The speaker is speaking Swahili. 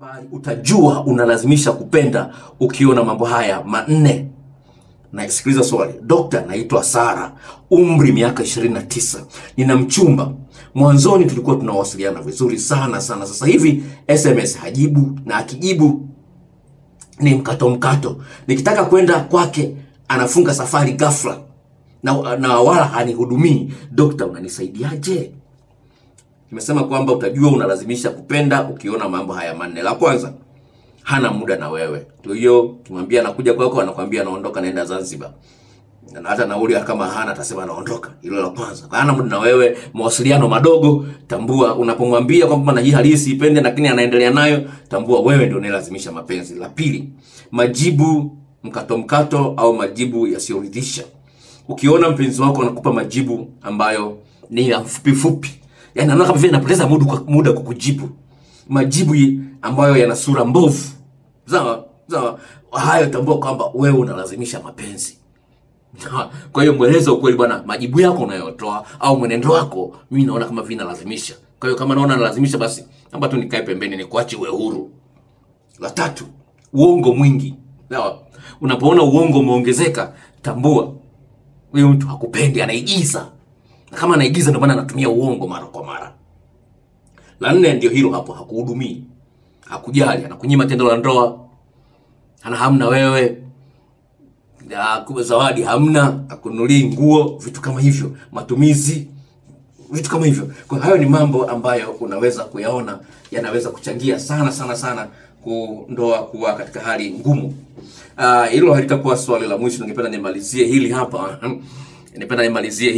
habari utajua unalazimisha kupenda ukiona mambo haya manne. Na sikiliza swali. Dokta naitwa sara umri miaka 29 nina mchumba. Mwanzoni tulikuwa tunawasiliana vizuri sana sana. Sasa hivi sms hajibu na akijibu ni mkato mkato. Nikitaka kwenda kwake anafunga safari ghafla. Na, na wala hanihudumii. Dokta unanisaidiaje nimesema kwamba utajua unalazimisha kupenda ukiona mambo haya manne. La kwanza hana muda na wewe. Ndio hiyo kimwambia anakuja kwako anakwambia anaondoka naenda zanzibar. Na hata nauli kama hana atasema anaondoka. Hilo la kwanza. Hana muda na wewe mawasiliano madogo tambua. Unapomwambia kwamba na hii halisi ipende lakini anaendelea nayo tambua wewe ndio unayelazimisha mapenzi. La pili majibu mkato mkato au majibu yasiyoridhisha. Ukiona mpenzi wako anakupa majibu ambayo ni ya fupi fupi yani anaona kama vile anapoteza muda kwa muda kwa kujibu. Majibu ambayo yana sura mbovu. Sawa? Sawa? Hayo tambua kwamba wewe unalazimisha mapenzi. Kwa hiyo mweleze ukweli bwana majibu yako unayotoa au mwenendo wako mimi naona kama vile nalazimisha. Kwa hiyo kama naona nalazimisha basi naomba tu nikae pembeni nikuache uwe huru. La tatu uongo mwingi. Sawa? Unapoona uongo umeongezeka tambua huyu mtu hakupendi anaigiza. na kama anaigiza ndio maana anatumia uongo mara kwa mara. La nne ndio hilo hapo hakuhudumii hakujali anakunyima tendo la ndoa. Ana hamna wewe akupe zawadi hamna akunulii nguo vitu kama hivyo matumizi vitu kama hivyo. Kwa hayo ni mambo ambayo unaweza kuyaona yanaweza kuchangia sana sana sana ku ndoa kuwa katika hali ngumu. Ah, hilo halitakuwa swali la mwisho ningependa nimalizie hili hapa. Ningependa nimalizie